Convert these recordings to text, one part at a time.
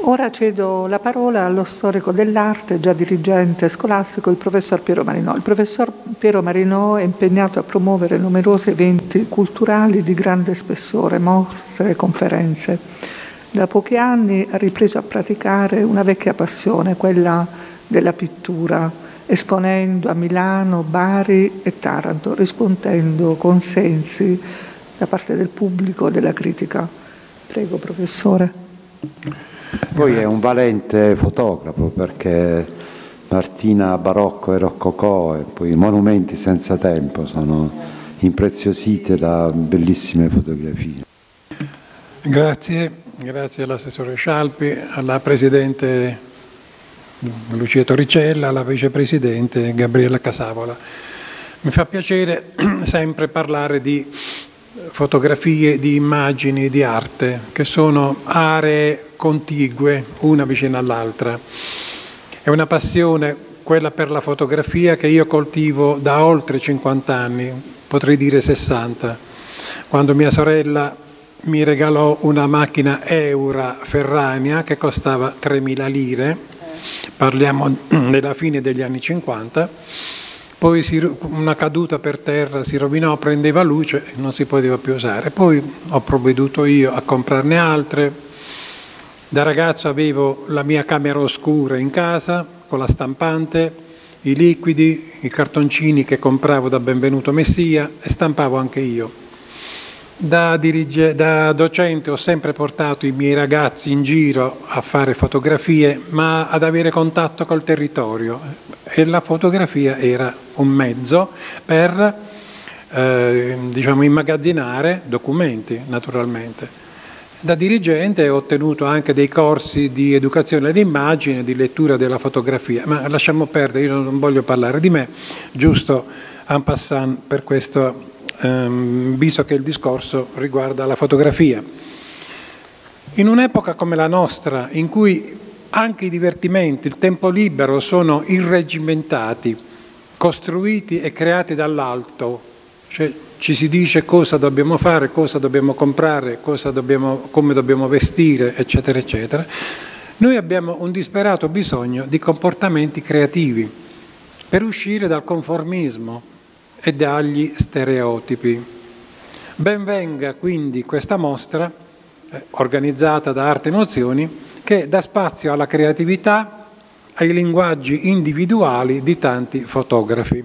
Ora cedo la parola allo storico dell'arte, già dirigente scolastico, il professor Piero Marinò. Il professor Piero Marinò è impegnato a promuovere numerosi eventi culturali di grande spessore, mostre e conferenze. Da pochi anni ha ripreso a praticare una vecchia passione, quella della pittura, esponendo a Milano, Bari e Taranto, rispondendo consensi da parte del pubblico e della critica. Prego, professore. Poi è un valente fotografo perché Martina Barocco e Roccocò e poi i monumenti senza tempo sono impreziosite da bellissime fotografie. Grazie, grazie all'assessore Scialpi, alla Presidente Lucia Torricella, alla Vicepresidente Gabriella Casavola. Mi fa piacere sempre parlare di fotografie, di immagini, di arte, che sono aree contigue, una vicino all'altra. È una passione, quella per la fotografia, che io coltivo da oltre 50 anni, potrei dire 60, quando mia sorella mi regalò una macchina Eura Ferrania che costava 3.000 lire, parliamo della fine degli anni 50, poi si, una caduta per terra si rovinò, prendeva luce e non si poteva più usare, poi ho provveduto io a comprarne altre, da ragazzo avevo la mia camera oscura in casa con la stampante, i liquidi, i cartoncini che compravo da Benvenuto Messia e stampavo anche io. Da, dirige, da, docente ho sempre portato i miei ragazzi in giro a fare fotografie, ma ad avere contatto col territorio. E la fotografia era un mezzo per eh, diciamo, immagazzinare documenti, naturalmente. Da dirigente ho ottenuto anche dei corsi di educazione all'immagine, di lettura della fotografia, ma lasciamo perdere, io non voglio parlare di me, giusto en passant per questo, ehm, visto che il discorso riguarda la fotografia. In un'epoca come la nostra, in cui anche i divertimenti, il tempo libero sono irregimentati, costruiti e creati dall'alto, cioè ci si dice cosa dobbiamo fare, cosa dobbiamo comprare, cosa dobbiamo, come dobbiamo vestire, eccetera, eccetera, noi abbiamo un disperato bisogno di comportamenti creativi per uscire dal conformismo e dagli stereotipi. Ben venga quindi questa mostra, eh, organizzata da Arte Emozioni, che dà spazio alla creatività, ai linguaggi individuali di tanti fotografi.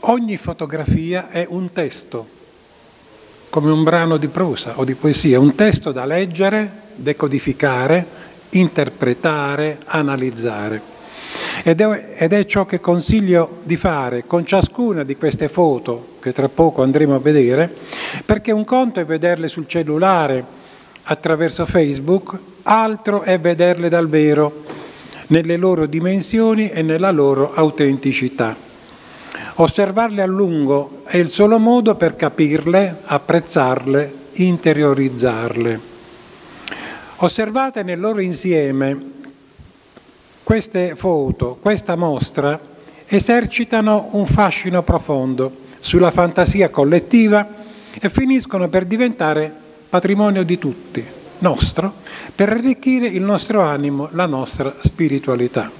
Ogni fotografia è un testo, come un brano di prosa o di poesia, un testo da leggere, decodificare, interpretare, analizzare. Ed è, ed è, ciò che consiglio di fare con ciascuna di queste foto, che tra poco andremo a vedere, perché un conto è vederle sul cellulare attraverso Facebook, altro è vederle dal vero, nelle loro dimensioni e nella loro autenticità. Osservarle a lungo è il solo modo per capirle, apprezzarle, interiorizzarle. Osservate nel loro insieme queste foto, questa mostra, esercitano un fascino profondo sulla fantasia collettiva e finiscono per diventare patrimonio di tutti, nostro, per arricchire il nostro animo, la nostra spiritualità.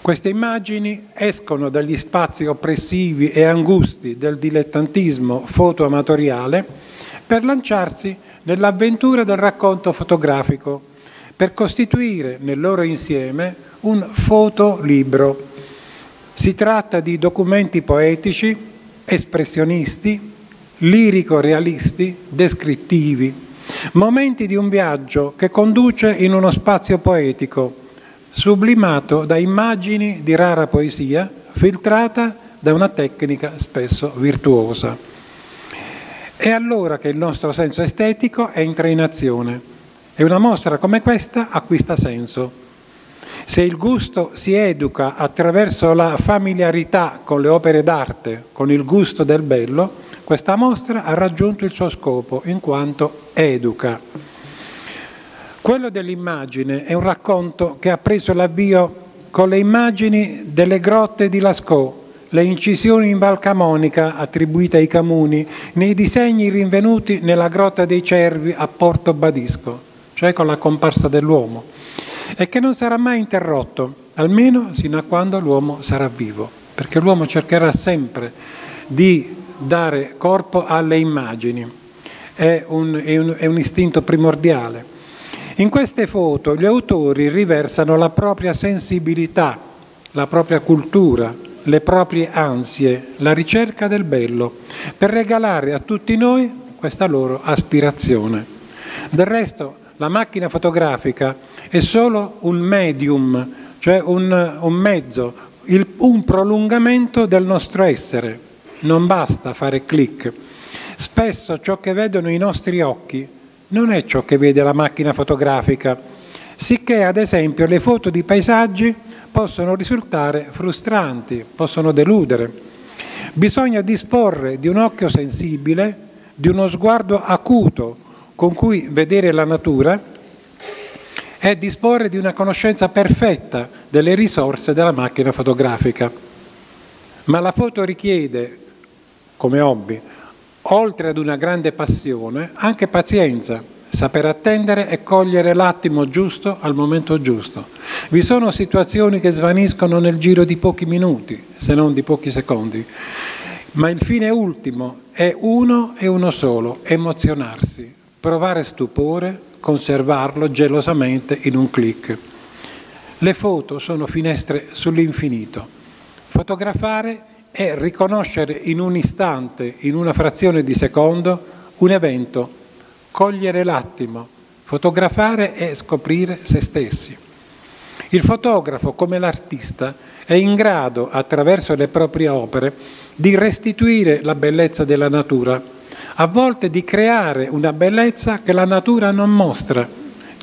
Queste immagini escono dagli spazi oppressivi e angusti del dilettantismo fotoamatoriale per lanciarsi nell'avventura del racconto fotografico, per costituire nel loro insieme un fotolibro. Si tratta di documenti poetici, espressionisti, lirico-realisti, descrittivi, momenti di un viaggio che conduce in uno spazio poetico sublimato da immagini di rara poesia, filtrata da una tecnica spesso virtuosa. È allora che il nostro senso estetico entra in azione e una mostra come questa acquista senso. Se il gusto si educa attraverso la familiarità con le opere d'arte, con il gusto del bello, questa mostra ha raggiunto il suo scopo in quanto educa. Quello dell'immagine è un racconto che ha preso l'avvio con le immagini delle grotte di Lascaux, le incisioni in Val Camonica attribuite ai Camuni, nei disegni rinvenuti nella Grotta dei Cervi a Porto Badisco. cioè con la comparsa dell'uomo, e che non sarà mai interrotto, almeno sino a quando l'uomo sarà vivo, perché l'uomo cercherà sempre di dare corpo alle immagini, è un, è un, è un istinto primordiale. In queste foto gli autori riversano la propria sensibilità, la propria cultura, le proprie ansie, la ricerca del bello, per regalare a tutti noi questa loro aspirazione. Del resto la macchina fotografica è solo un medium, cioè un, un mezzo, il, un prolungamento del nostro essere. Non basta fare click. Spesso ciò che vedono i nostri occhi non è ciò che vede la macchina fotografica, sicché ad esempio le foto di paesaggi possono risultare frustranti, possono deludere. Bisogna disporre di un occhio sensibile, di uno sguardo acuto con cui vedere la natura e disporre di una conoscenza perfetta delle risorse della macchina fotografica. Ma la foto richiede, come hobby, oltre ad una grande passione, anche pazienza, saper attendere e cogliere l'attimo giusto al momento giusto. Vi sono situazioni che svaniscono nel giro di pochi minuti, se non di pochi secondi, ma il fine ultimo è uno e uno solo, emozionarsi, provare stupore, conservarlo gelosamente in un clic. Le foto sono finestre sull'infinito. Fotografare è riconoscere in un istante, in una frazione di secondo, un evento cogliere l'attimo, fotografare e scoprire se stessi. Il fotografo, come l'artista, è in grado, attraverso le proprie opere, di restituire la bellezza della natura, a volte di creare una bellezza che la natura non mostra,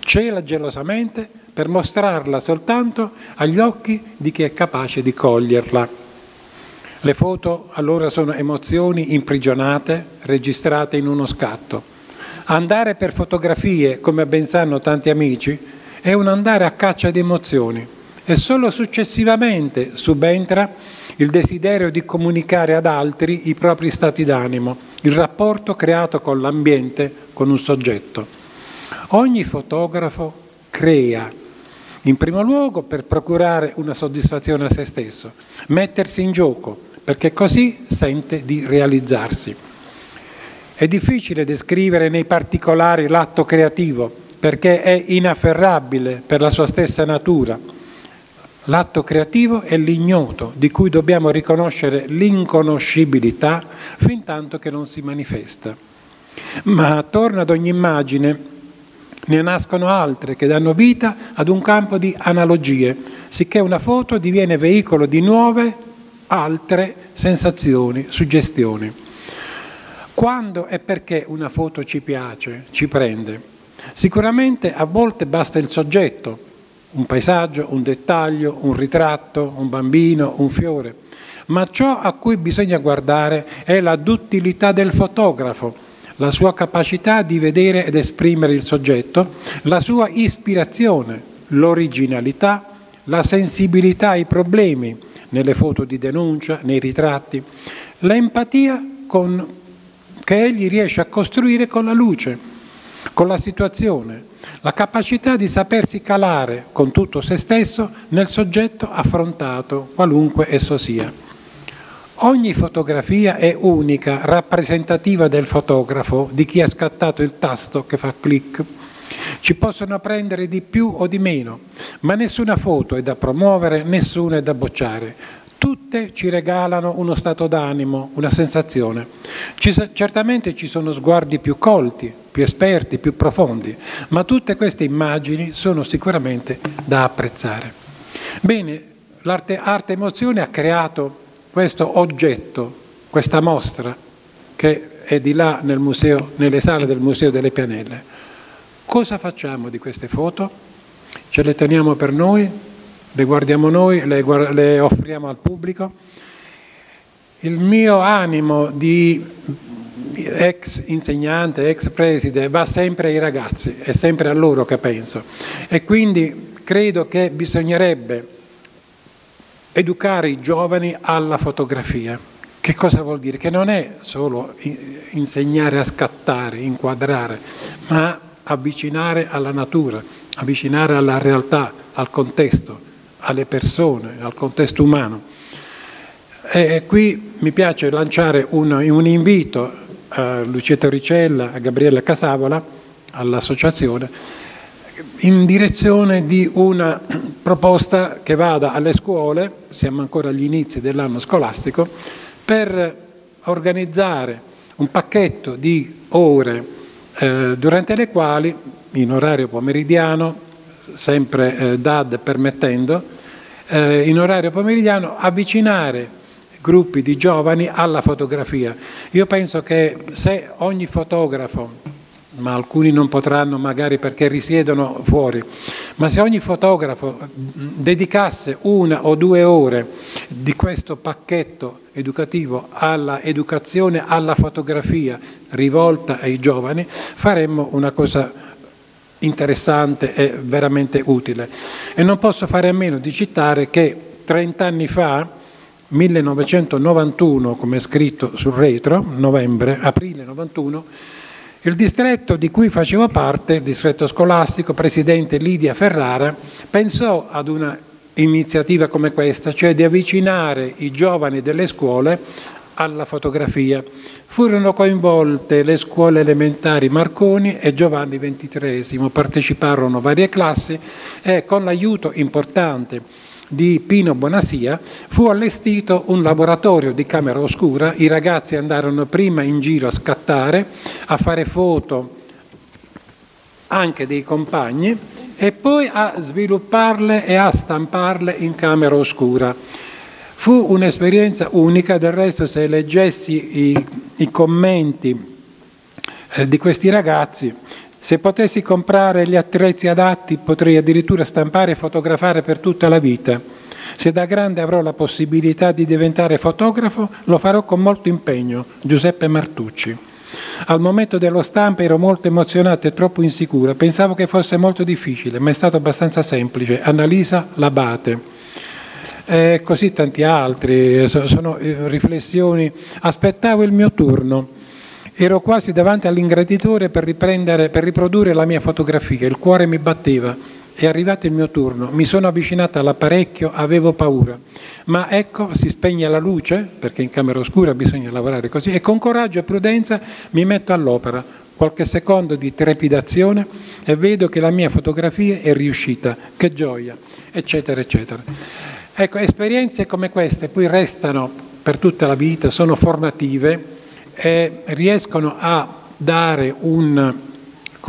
cela gelosamente per mostrarla soltanto agli occhi di chi è capace di coglierla. Le foto allora sono emozioni imprigionate, registrate in uno scatto. Andare per fotografie, come ben sanno tanti amici, è un andare a caccia di emozioni e solo successivamente subentra il desiderio di comunicare ad altri i propri stati d'animo, il rapporto creato con l'ambiente, con un soggetto. Ogni fotografo crea, in primo luogo per procurare una soddisfazione a se stesso, mettersi in gioco, perché così sente di realizzarsi. È difficile descrivere nei particolari l'atto creativo perché è inafferrabile per la sua stessa natura. L'atto creativo è l'ignoto di cui dobbiamo riconoscere l'inconoscibilità fin tanto che non si manifesta. Ma attorno ad ogni immagine ne nascono altre che danno vita ad un campo di analogie, sicché una foto diviene veicolo di nuove, altre sensazioni, suggestioni. Quando e perché una foto ci piace, ci prende? Sicuramente a volte basta il soggetto, un paesaggio, un dettaglio, un ritratto, un bambino, un fiore, ma ciò a cui bisogna guardare è la duttilità del fotografo, la sua capacità di vedere ed esprimere il soggetto, la sua ispirazione, l'originalità, la sensibilità ai problemi nelle foto di denuncia, nei ritratti, l'empatia con che egli riesce a costruire con la luce, con la situazione, la capacità di sapersi calare con tutto se stesso nel soggetto affrontato, qualunque esso sia. Ogni fotografia è unica, rappresentativa del fotografo, di chi ha scattato il tasto che fa clic. Ci possono prendere di più o di meno, ma nessuna foto è da promuovere, nessuna è da bocciare tutte ci regalano uno stato d'animo, una sensazione. Ci, certamente ci sono sguardi più colti, più esperti, più profondi, ma tutte queste immagini sono sicuramente da apprezzare. Bene, l'arte arte emozione ha creato questo oggetto, questa mostra che è di là nel museo, nelle sale del Museo delle Pianelle. Cosa facciamo di queste foto? Ce le teniamo per noi? le guardiamo noi, le, le offriamo al pubblico. Il mio animo di ex insegnante, ex preside, va sempre ai ragazzi, è sempre a loro che penso. E quindi credo che bisognerebbe educare i giovani alla fotografia. Che cosa vuol dire? Che non è solo insegnare a scattare, inquadrare, ma avvicinare alla natura, avvicinare alla realtà, al contesto, alle persone, al contesto umano. E qui mi piace lanciare un, un invito a Lucietta Ricella, a Gabriella Casavola, all'associazione, in direzione di una proposta che vada alle scuole, siamo ancora agli inizi dell'anno scolastico, per organizzare un pacchetto di ore eh, durante le quali, in orario pomeridiano, sempre eh, DAD permettendo, eh, in orario pomeridiano avvicinare gruppi di giovani alla fotografia. Io penso che se ogni fotografo ma alcuni non potranno magari perché risiedono fuori, ma se ogni fotografo dedicasse una o due ore di questo pacchetto educativo alla educazione alla fotografia rivolta ai giovani, faremmo una cosa interessante e veramente utile. E non posso fare a meno di citare che 30 anni fa, 1991, come è scritto sul retro, novembre, aprile 91, il distretto di cui facevo parte, il distretto scolastico, presidente Lidia Ferrara, pensò ad una iniziativa come questa, cioè di avvicinare i giovani delle scuole alla fotografia. Furono coinvolte le scuole elementari Marconi e Giovanni XXIII, parteciparono varie classi e con l'aiuto importante di Pino Bonasia fu allestito un laboratorio di camera oscura, i ragazzi andarono prima in giro a scattare, a fare foto anche dei compagni e poi a svilupparle e a stamparle in camera oscura. Fu un'esperienza unica, del resto se leggessi i, i commenti eh, di questi ragazzi se potessi comprare gli attrezzi adatti potrei addirittura stampare e fotografare per tutta la vita. Se da grande avrò la possibilità di diventare fotografo, lo farò con molto impegno. Giuseppe Martucci. Al momento dello stampa ero molto emozionata e troppo insicura. Pensavo che fosse molto difficile, ma è stato abbastanza semplice. Annalisa Labate. E così tanti altri, sono eh, riflessioni. Aspettavo il mio turno Ero quasi davanti all'ingratitore per, per riprodurre la mia fotografia, il cuore mi batteva. È arrivato il mio turno, mi sono avvicinata all'apparecchio, avevo paura. Ma ecco, si spegne la luce, perché in camera oscura bisogna lavorare così, e con coraggio e prudenza mi metto all'opera. Qualche secondo di trepidazione e vedo che la mia fotografia è riuscita. Che gioia, eccetera, eccetera. Ecco, esperienze come queste poi restano per tutta la vita, sono formative e riescono a dare un,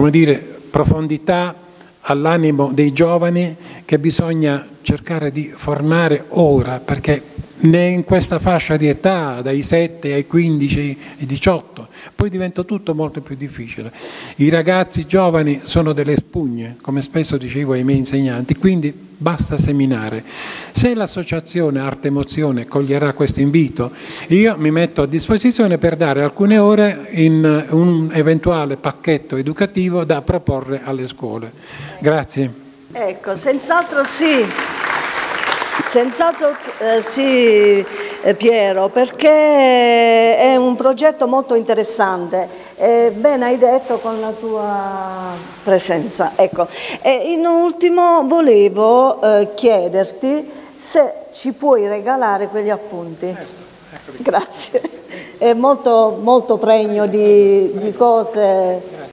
dire, profondità all'animo dei giovani che bisogna cercare di formare ora, perché in questa fascia di età, dai 7 ai 15 ai 18, poi diventa tutto molto più difficile. I ragazzi giovani sono delle spugne, come spesso dicevo ai miei insegnanti, quindi basta seminare. Se l'associazione Arte Emozione coglierà questo invito, io mi metto a disposizione per dare alcune ore in un eventuale pacchetto educativo da proporre alle scuole. Grazie. Ecco, senz'altro sì. Senz'altro eh, sì, eh, Piero, perché è un progetto molto interessante. Eh, bene hai detto con la tua presenza. Ecco. E in ultimo volevo eh, chiederti se ci puoi regalare quegli appunti. Ecco, Grazie. È molto, molto pregno di, di cose